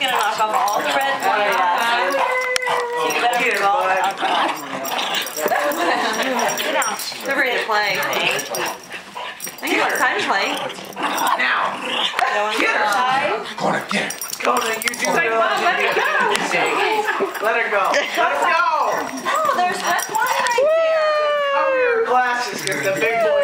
gonna knock off all the red wine oh, yeah. So you better Here, move all alcohol. Sit down. They're ready to play. Thank you. I think it's time to play. Now. No one's Get her. shy. Gonna get her. Kona, you do like, good. Mom, let her go. Let her go. Let her go. Oh, there's red wine right there. Cover your glasses because the big boy